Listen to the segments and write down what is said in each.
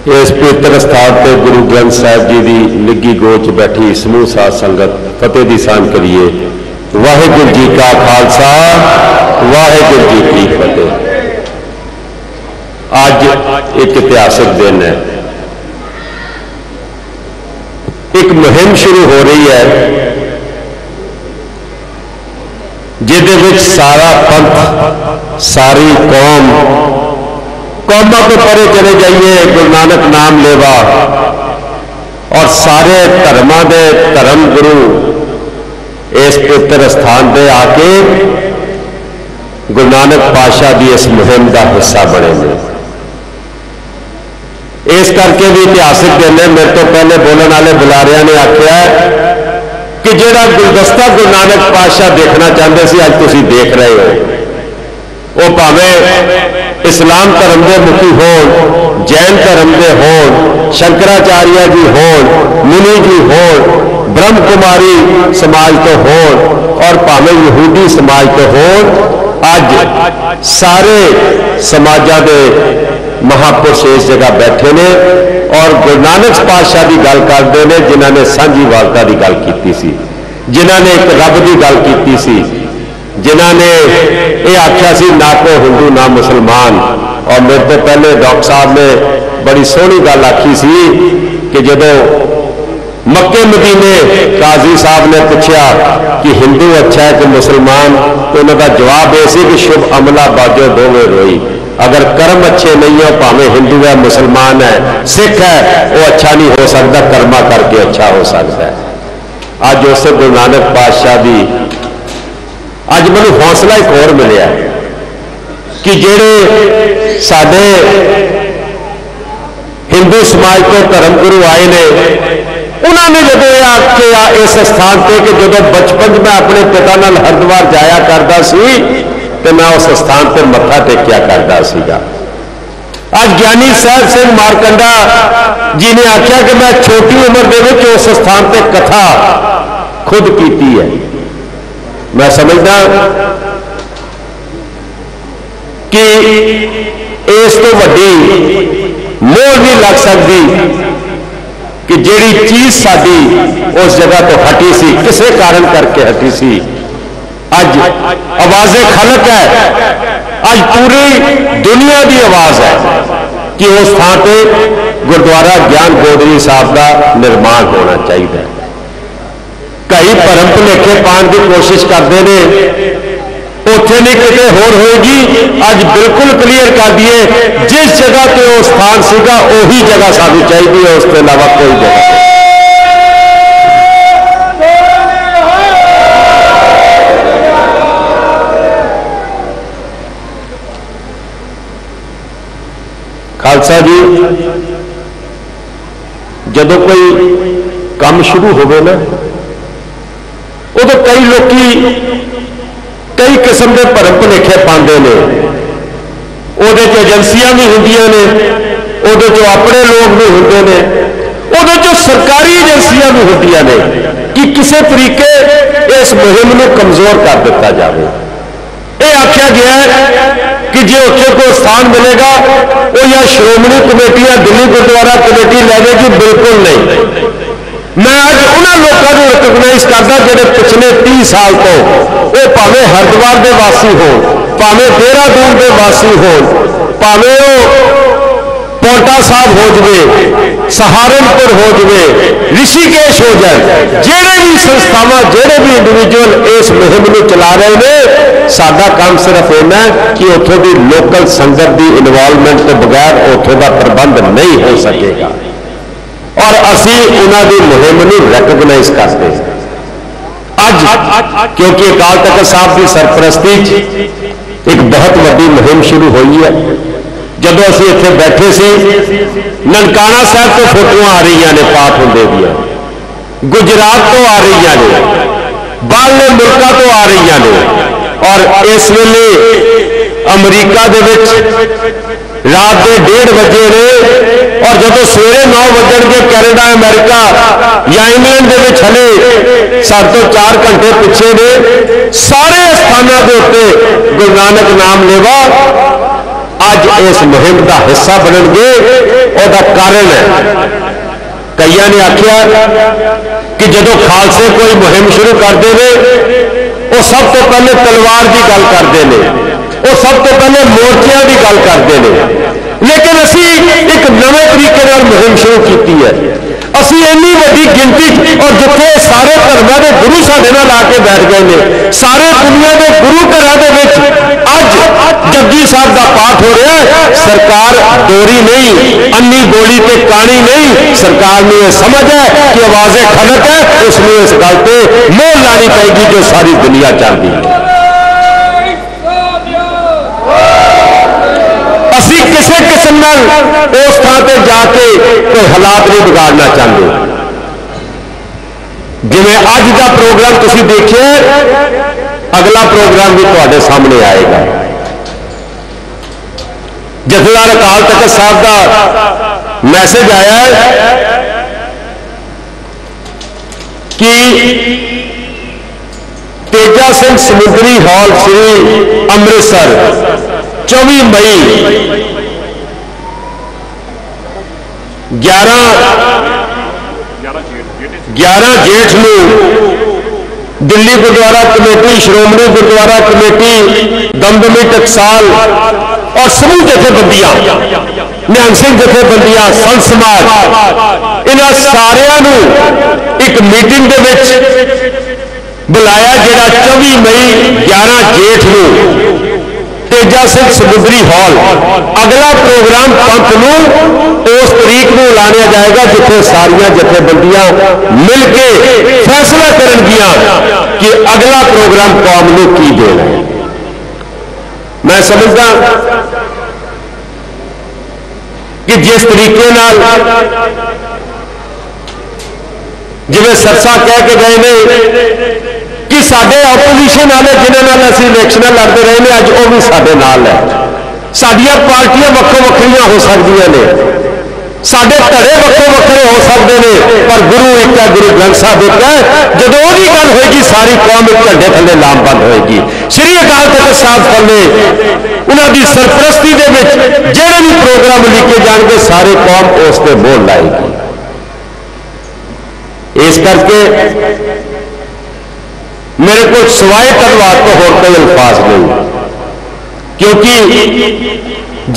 ਇਸ ਪਵਿੱਤਰ ਸਥਾਨ ਤੇ ਗੁਰੂ ਗ੍ਰੰਥ ਸਾਹਿਬ ਜੀ ਦੀ ਨਿੱਗੀ ਗੋਚ ਬੈਠੀ ਸਮੂਹ ਸਾਧ ਸੰਗਤ ਫਤਿਹ ਦੀ ਸਾਂਝ ਕਰੀਏ ਵਾਹਿਗੁਰੂ ਜੀ ਕਾ ਖਾਲਸਾ ਵਾਹਿਗੁਰੂ ਜੀ ਕੀ ਫਤਿਹ ਅੱਜ ਇੱਕ ਇਤਿਹਾਸਕ ਦਿਨ ਹੈ ਇੱਕ ਮੁਹਿੰਮ ਸ਼ੁਰੂ ਹੋ ਰਹੀ ਹੈ ਜਿਹਦੇ ਵਿੱਚ ਸਾਰਾ ਪੰਥ ਸਾਰੀ ਕੌਮ پرے چلے جائیے، گرو نانک نام لیوا۔ اور سارے ترمہ دے دھرم گرو اس پتر اسطحان دے آکے گرنانک گرو نانک پاشا دی اس مہم دا حصہ بنے گے اس کر کے بھی اتہاسک دن میرے تو پہلے بولن والے بلاریاں نے آخیا کہ جیڑا گلدستہ گرو نانک پاشا دیکھنا چاہتے سی، آج تھی دیکھ رہے ہو۔ وہ پاہمیں اسلام کا رمبے مکھی ہو جین کا رمبے ہو شنکراچاریہ جی ہو منی جی ہو برم کماری سماج تو ہو اور پاوے یہودی سماج تو ہو آج سارے سماجہ دے مہاپرش اس جگہ بیٹھے نے اور گرو نانک پادشاہ کی گل کرتے ہیں جنہ نے سانجھی والدہ کی گل کی سی جنہ نے ایک رب کی گل کی سی۔ جنہ نے یہ آخیا سی، نہ کوئی ہندو، نہ مسلمان۔ اور میرے تو پہلے ڈاکٹر صاحب نے بڑی سونی گل آخی سی کہ جب مکے، مدینے قاضی صاحب نے پوچھا کہ ہندو اچھا ہے کہ مسلمان، تو انہوں کا جواب یہ سی کہ شبھ عملہ باجو دونوں روئی۔ اگر کرم اچھے نہیں ہو پاوے ہندو ہے، مسلمان ہے، سکھ ہے، وہ اچھا نہیں ہو سکتا، کرما کر کے اچھا ہو سکتا ہے۔ اج اسے گرو نانک پادشاہ بھی ਅੱਜ ਮੈਨੂੰ ਹੌਸਲਾ ਇੱਕ ਹੋਰ ਮਿਲਿਆ ਕਿ ਜਿਹੜੇ ਸਾਡੇ ਹਿੰਦੂ ਸਮਾਜ ਤੋਂ ਧਰਮ ਗੁਰੂ ਆਏ ਨੇ ਉਹਨਾਂ ਨੇ ਜਦੋਂ ਇਹ ਆਖਿਆ ਇਸ ਸਥਾਨ ਤੇ ਕਿ ਜਦੋਂ ਬਚਪਨ 'ਚ ਮੈਂ ਆਪਣੇ ਪਿਤਾ ਨਾਲ ਹਰਿਦੁਆਰ ਜਾਇਆ ਕਰਦਾ ਸੀ ਤੇ ਮੈਂ ਉਸ ਸਥਾਨ ਤੇ ਮੱਥਾ ਟੇਕਿਆ ਕਰਦਾ ਸੀਗਾ ਅੱਜ ਗਿਆਨੀ ਸਾਹਿਬ ਸਿੰਘ ਮਾਰਕੰਡਾ ਜੀ ਨੇ ਆਖਿਆ ਕਿ ਮੈਂ ਛੋਟੀ ਉਮਰ ਦੇ ਵਿੱਚ ਉਸ ਸਥਾਨ ਤੇ ਕਥਾ ਖੁਦ ਕੀਤੀ ਹੈ میں سمجھنا کہ اس تو وڈی مول نہیں لگ سکتی کہ جیڑی چیز ساری اس جگہ تو ہٹی سی، کسے کارن کر کے ہٹی سی۔ اج آواز خلق ہے۔ اج پوری دنیا دی آواز ہے کہ اس تھان پہ گردوارا گیان گودری صاحب کا نرمان ہونا چاہیے ਕਈ ਭਰਮ ਭੁਲੇਖੇ ਪਾਉਣ ਦੀ ਕੋਸ਼ਿਸ਼ ਕਰਦੇ ਨੇ ਉੱਥੇ ਨਹੀਂ ਕਿਤੇ ਹੋਰ ਹੋਏਗੀ ਅੱਜ ਬਿਲਕੁਲ ਕਲੀਅਰ ਕਰ ਦਈਏ ਜਿਸ ਜਗ੍ਹਾ ਤੇ ਉਹ ਸਥਾਨ ਸੀਗਾ ਉਹੀ ਜਗ੍ਹਾ ਸਾਨੂੰ ਚਾਹੀਦੀ ਹੈ ਉਸ ਤੋਂ ਇਲਾਵਾ ਕੋਈ ਜਗ੍ਹਾ ਨਹੀਂ ਖਾਲਸਾ ਜੀ ਜਦੋਂ ਕੋਈ ਕੰਮ ਸ਼ੁਰੂ ਹੋਵੇ ਨਾ ਉਦੋਂ ਕਈ ਲੋਕੀ ਕਈ ਕਿਸਮ ਦੇ ਭਰਮ ਭੁਲੇਖੇ ਪਾਉਂਦੇ ਨੇ ਉਹਦੇ 'ਚ ਏਜੰਸੀਆਂ ਵੀ ਹੁੰਦੀਆਂ ਨੇ ਉਹਦੇ 'ਚ ਆਪਣੇ ਲੋਕ ਵੀ ਹੁੰਦੇ ਨੇ ਉਹਦੇ 'ਚ ਸਰਕਾਰੀ ਏਜੰਸੀਆਂ ਵੀ ਹੁੰਦੀਆਂ ਨੇ ਕਿ ਕਿਸੇ ਤਰੀਕੇ ਇਸ ਮੁਹਿੰਮ ਨੂੰ ਕਮਜ਼ੋਰ ਕਰ ਦਿੱਤਾ ਜਾਵੇ ਇਹ ਆਖਿਆ ਗਿਆ ਹੈ ਕਿ ਜੇ ਉੱਥੇ ਕੋਈ ਸਥਾਨ ਮਿਲੇਗਾ ਉਹ ਜਾਂ ਸ਼੍ਰੋਮਣੀ ਕਮੇਟੀ ਜਾਂ ਦਿੱਲੀ ਗੁਰਦੁਆਰਾ ਕਮੇਟੀ ਲੈ ਜਾਏਗੀ ਬਿਲਕੁਲ ਨਹੀਂ میں اج انہوں لوگوں کو ریکگنائز کرتا جہے پچھلے تی سال تو وہ پاوے ہردوار کے واسی ہو پاوے دہرادون کے واسی ہو پاوے وہ پونٹا صاحب ہو جائے سہارنپور ہو جائے رشیکیش ہو جائے جہے بھی سنستھاوا جہے بھی انڈیویجل اس مہم کو چلا رہے ہیں سارا کام صرف ایسا ہے کہ اتوں کی لوکل سنگت کی انوالومنٹ کے بغیر اتوں کا پربند نہیں ہو سکے گا اور اسی انہوں کی مہم ریکگنائز کرتے اج کیونکہ اکال تخت صاحب کی سرپرستی ایک بہت ویڈی مہم شروع ہوئی ہے۔ جب اسی اتنے بیٹھے سے ننکانہ صاحب تو فوٹو آ رہی ہیں پاٹ ہوتے دیا۔ گجرات تو آ رہی ہیں باہرے ملکوں تو آ رہی ہیں اور اس ویلے امریکہ دے رات کے ڈیڑھ بجے نے اور جب سویرے نو بجن کے کینیڈا، امریکہ یا انگلینڈ کے ہلے سب تو چار گھنٹے پیچھے نے سارے استھانوں کے اتنے گرو نانک نام لیوا۔ اج اس مہم کا حصہ بنن گے اور دا کارن ہے۔ کئی نے آخیا کہ جدو خالصے کوئی مہم شروع کرتے ہیں وہ سب تو پہلے تلوار کی گل کرتے ہیں وہ سب تو پہلے مورچیاں کی گل کرتے ہیں لیکن اسی ایک نئے طریقے مہم شروع کیتی ہے۔ اسی اینی وڈی گنتی اور جتنے سارے دھرموں کے گرو سارے آ کے بیٹھ گئے ہیں سارے دنیا کے گرو گھر اج جگی صاحب کا پاٹ ہو رہا ہے، سرکار دوری نہیں انی گولی تے کانی نہیں، سرکار نے یہ سمجھ ہے کہ آواز خلق ہے، اس میں اس گل پہ لانی پائے گی جو ساری دنیا چاہتی ہے۔ اسی کسے قسم اس تھان پہ جا کے کوئی حالات نہیں بگاڑنا چاہتے جی اج کا پروگرام تھی دیکھے اگلا پروگرام بھی تے سامنے آئے گا۔ جتھیدار اکال تخت صاحب کا میسج آیا ہے کہ تیجا سنگھ سمندری ہال سری امرتسر چوبی مئی۔ گیارہ۔ گیارہ جیٹھ نو۔ دلی گردوارہ کمیٹی شرومنی گردوارہ کمیٹی، دمدمی ٹکسال اور سمو جتھے بندیاں نیم سنگھ جتھے بندیاں سن سماج۔ انہاں سارے ایک میٹنگ دے وچ بلایا جیڑا چوبی مئی، گیارہ جیٹھ نو۔ تیجا سنگھ سمندری ہال اگلا پروگرام پمپ اس تاریخ کو اعلانیا جائے گا جتنے ساریا جتھے بندیاں مل کے فیصلہ کرنگیاں کہ اگلا پروگرام قوم نے کی دینا ہے میں سمجھتا کہ جس طریقے نال جی سرسا کہہ کے گئے نے ਕਿ ਸਾਡੇ ਆਪੋਜੀਸ਼ਨ ਵਾਲੇ ਜਿਨ੍ਹਾਂ ਨਾਲ ਅਸੀਂ ਇਲੈਕਸ਼ਨਾਂ ਲੜਦੇ ਰਹੇ ਨੇ ਅੱਜ ਉਹ ਵੀ ਸਾਡੇ ਨਾਲ ਹੈ ਸਾਡੀਆਂ ਪਾਰਟੀਆਂ ਵੱਖੋ ਵੱਖਰੀਆਂ ਹੋ ਸਕਦੀਆਂ ਨੇ ਸਾਡੇ ਧੜੇ ਵੱਖੋ ਵੱਖਰੇ ਹੋ ਸਕਦੇ ਨੇ ਪਰ ਗੁਰੂ ਇੱਕ ਹੈ ਗੁਰੂ ਗ੍ਰੰਥ ਸਾਹਿਬ ਇੱਕ ਹੈ ਜਦੋਂ ਉਹਦੀ ਗੱਲ ਹੋਏਗੀ ਸਾਰੀ ਕੌਮ ਇੱਕ ਝੰਡੇ ਥੱਲੇ ਲਾਮਬੰਦ ਹੋਏਗੀ ਸ੍ਰੀ ਅਕਾਲ ਤਖਤ ਸਾਹਿਬ ਥੱਲੇ ਉਹਨਾਂ ਦੀ ਸਰਪ੍ਰਸਤੀ ਦੇ ਵਿੱਚ ਜਿਹੜੇ ਵੀ ਪ੍ਰੋਗਰਾਮ ਲਿਖੇ ਜਾਣਗੇ ਸਾਰੇ ਕੌਮ ਉਸ ਤੇ ਬੋਲ ਲਾਏਗੀ ਇਸ ਕਰਕੇ میرے کو سوائے تلوار کو اور کوئی الفاظ نہیں۔ کیونکہ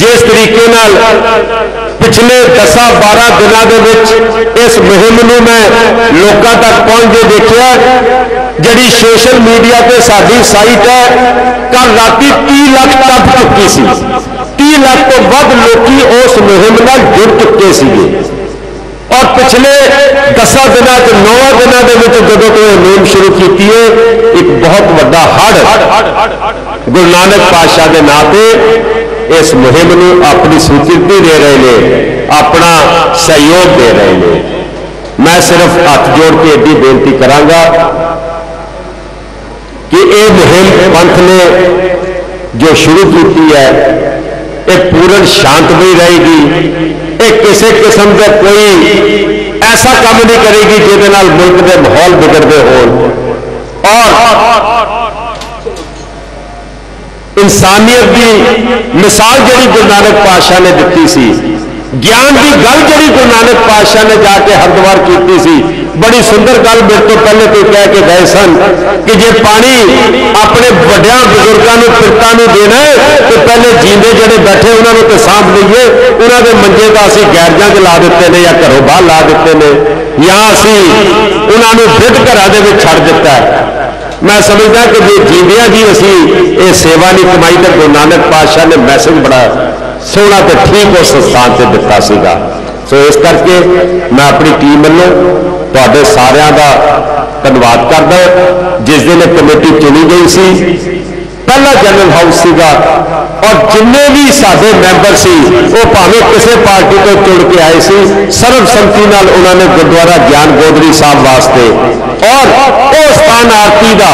جس طریقے نال پچھلے دسا بارہ دنوں کے اس مہم نو میں لوگوں تک پہنچ کے دیکھا جڑی سوشل میڈیا پہ ساری سائٹ ہے، کل رات تی لاکھ ٹپ چکی سی۔ تی لاکھ تو ود لوکی اس مہم نال جڑ چکے سی اور پچھلے دسا دنوں نو دنوں کے جب تو یہ مہم لیے ایک بہت وڈا ہڑ۔ گرو نانک پاشا کے نا اس مہم اپنی سوکرتی دے رہے ہیں اپنا سہیوگ دے رہے ہیں میں صرف ہاتھ جوڑ کے ایڈی بےنتی کرا گا کہ یہ مہم پنتھ نے جو شروع کی ہے یہ پورن شانت بھی رہے گی۔ یہ کسی قسم کا کوئی ایسا کام نہیں کرے گی جہد ملک کے ماحول بگڑتے ہو اور انسانیت کی مثال جڑی گرو نانک پاشا نے دیتی سی، گیان کی گل جڑی گرو نانک پاشا نے جا کے ہردوار کیتی سی۔ بڑی سندر گل میرے تو پہلے تو کہہ کے گئے سن کہ جی پانی اپنے وڈیا بزرگوں نے پرتوں دینا ہے، تو پہلے جیندے جڑے بیٹھے انہوں نے تو سانپ لیے انہوں نے منجے کا اسی گیرجاں کے لا دیتے ہیں یا گھروں باہر لا دیتے ہیں یا اسی انہوں نے پھر گھر چھڑ دیتا ہے۔ ਮੈਂ ਸਮਝਦਾ ਕਿ ਜੇ ਜੀਂਦਿਆਂ ਜੀ ਅਸੀਂ ਇਹ ਸੇਵਾ ਨਹੀਂ ਕਮਾਈ ਤੇ ਗੁਰੂ ਨਾਨਕ ਪਾਤਸ਼ਾਹ ਨੇ ਮੈਸੇਜ ਬੜਾ ਸੋਹਣਾ ਤੇ ਠੀਕ ਉਸ ਸਥਾਨ ਤੇ ਦਿੱਤਾ ਸੀਗਾ। ਸੋ ਇਸ ਕਰਕੇ ਮੈਂ ਆਪਣੀ ਟੀਮ ਵੱਲੋਂ ਤੁਹਾਡੇ ਸਾਰਿਆਂ ਦਾ ਧੰਨਵਾਦ ਕਰਦਾ ਜਿਸ ਦਿਨ ਇਹ ਕਮੇਟੀ ਚੁਣੀ ਗਈ ਸੀ, ਪਹਿਲਾ ਜਨਰਲ ਹਾਊਸ ਸੀਗਾ اور جن بھی سارے ممبر سی، وہ پاوے کسی پارٹی تو چڑ کے آئے سی، سرب سمتی نال انہوں نے گردوارا گیان گودری صاحب واسطے۔ اور اوستان آرتی دا،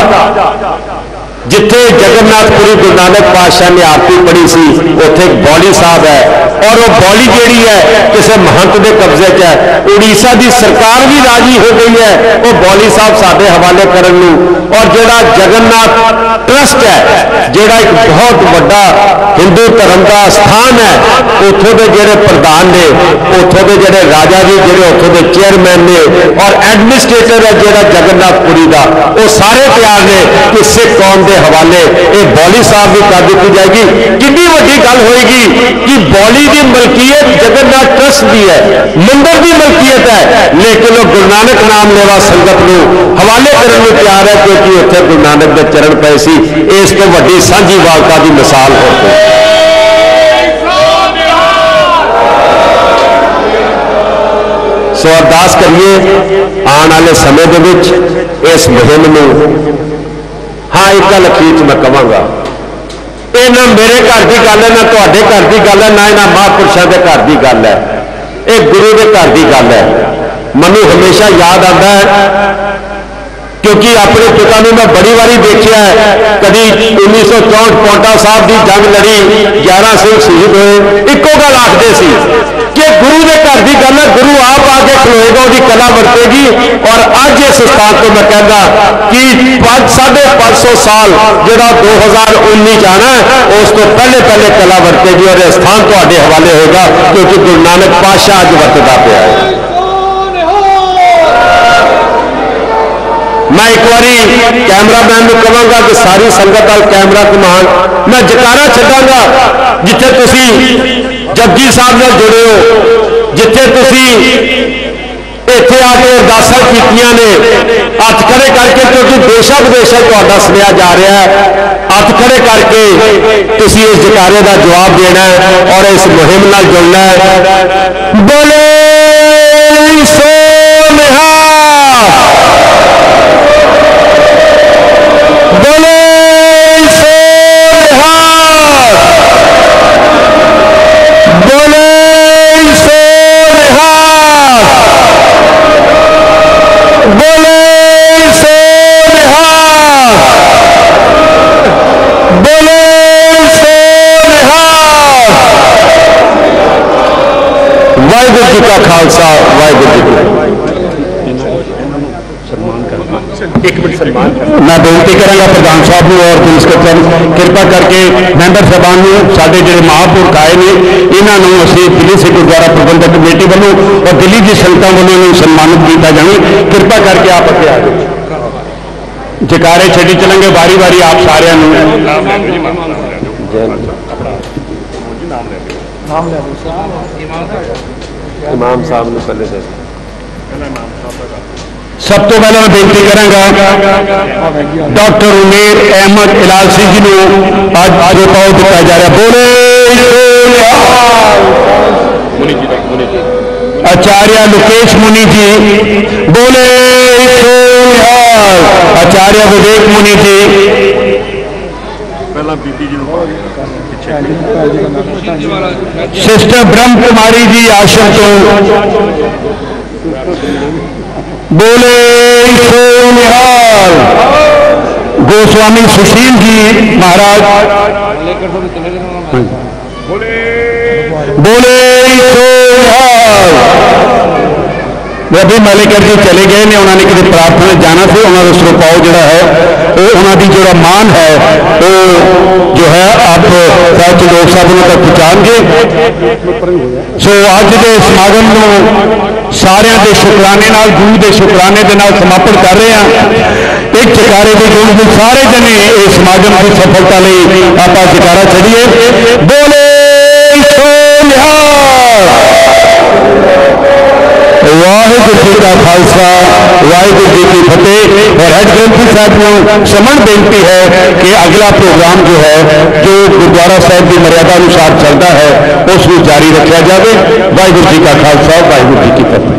جتھے جگرنات پوری گرو نانک پاشاہ نے آرتی پڑھی سی اتنے ایک بولی صاحب ہے۔ اور وہ بولی جیڑی ہے کسی مہنت دے قبضے کیا ہے۔ اوڑیسا دی سرکار بھی راضی ہو گئی ہے، وہ بولی صاحب سارے حوالے کرن اور جڑا جگنناتھ ٹرسٹ ہے جیڑا ایک بہت بڑا ہندو ترم کا استھان ہے اتوں کے جڑے پردھان نے اتھو دے جیڑے راجا جی جیڑے اتھو دے چیئرمین نے اور ایڈمنسٹریٹر ہے جیڑا جگن پوری کا وہ سارے تیار نے کہ سکھ قوم کے حوالے یہ بولی صاحب بھی کر دیتی جائے گی کنی ویڈی گل ہوئے گی کہ بولی کی ملکیت جگن ٹرسٹ کی ہے مندر کی ملکیت ہے لیکن وہ گرو نانک نام لیوا سنگت حوالے کرنے تیار ہے کیونکہ اتنے گرو نانک کے چرن پہ سی اس تو وڈی سانجی واقعہ دی مثال ہو سو ارداس کریے آن والے سمے دے اس مہم میں ہاں ایک گل اخیر میں کہاں گا یہ نہ میرے گھر کی گل ہے نہ تے گھر کی گل ہے نہ یہاں مہاپرشوں کے گھر کی گل ہے یہ گرو کے گھر کی گل ہے منو ہمیشہ یاد آتا ہے کیونکہ اپنے پتا میں بڑی باری دیکھا ہے کدی انیس سو چونٹ پونٹا صاحب کی جنگ لڑی گیارہ سنگھ شہید ہوئے ایکو گل آختے سی کہ گرو کے گھر کی گل ہے گرو آپ آ کے کھلوئے گا وہی کلا برتے گی اور اج اس استاد کو میں کہہ کہ پانچ ساڑھے پانچ سو سال جہاں دو ہزار انی جانا ہے اس کو پہلے پہلے کلا برتے گی اور یہ استھان تے حوالے ہوگا کیونکہ گرو نانک پاشا اج ورتتا پہ ہے میں ایک باری کیمرہ مین کہ ساری سنگت اور کیمرہ کمان میں جکارا چڈا گا جتھے تسی جگی صاحب نے جڑے ہو، جتھے تسی اتنے آ کے ارداسا کی ہاتھ کھڑے کر کے کیونکہ دیشا ودیشا تا سنیا جا رہا ہے۔ ہاتھ کھڑے کر کے تھی اس جکارے کا جواب دینا اور اس مہم جڑنا بولے سو کروں گا پردھان صاحب اور پولیس کپتن کرپا کر کے ممبر صاحبان سارے جڑے مہاپور قائے نے اسی دلی سکھ گرودوارا پربندک کمیٹی والوں اور دلی کی سنگتوں والوں سنمانت کیا جائے کرپا کر کے آپ اگے آ جاؤ جکارے چھٹی چلیں گے باری باری آپ سارا امام صاحب نے پہلے ਸਭ ਤੋਂ ਪਹਿਲਾਂ ਮੈਂ ਬੇਨਤੀ ਕਰਾਂਗਾ ਡਾਕਟਰ ਉਮੇਰ ਅਹਿਮਦ ਇਲਾਲਸੀ ਜੀ ਨੂੰ ਅੱਜ ਜੋ ਪਾਉ ਦਿੱਤਾ ਜਾ ਰਿਹਾ ਬੋਲੇ ਮੁਨੀ ਜੀ ਦਾ ਮੁਨੀ ਜੀ ਆਚਾਰਿਆ ਲੋਕੇਸ਼ ਮੁਨੀ ਜੀ ਬੋਲੇ ਸੋਨਿਹਾਲ ਆਚਾਰਿਆ ਵਿਵੇਕ ਮੁਨੀ ਜੀ ਪਹਿਲਾਂ ਬੀਬੀ ਜੀ ਨੂੰ ਸਿਸਟਰ ਬ੍ਰਹਮ ਕੁਮਾਰੀ ਜੀ ਆਸ਼ਰਮ ਤੋਂ بولے گوسوامی سشیل جی مہاراج۔ بولے ربی ملکر جی چلے گئے نے انہوں نے کسی پرارتھنا جانا سی انہوں کا سرپاؤ جڑا ہے، وہ انہوں کی جو مان ہے، وہ جو ہے، آپ لوگ سب صاحب تک پہنچا گے۔ سو اج کے سماگم سارے کے شکرانے نال، گرو کے شکرانے کے نال سماپڑ کر رہے ہیں۔ ایک چکارے دے گروہ دے سارے جنے یہ ماجم کی سفلتا آپ چکارا چڑھیے۔ دو کا خالصہ وائد جی کی فتح اور ہیڈ گرنتھی صاحب کو سمن بنتی ہے کہ اگلا پروگرام جو ہے، جو گردوارہ صاحب کی مریادہ انوسار چلتا ہے، اس کو جاری رکھا جائے وائد جی کا خالصہ وائد جی کی فتح۔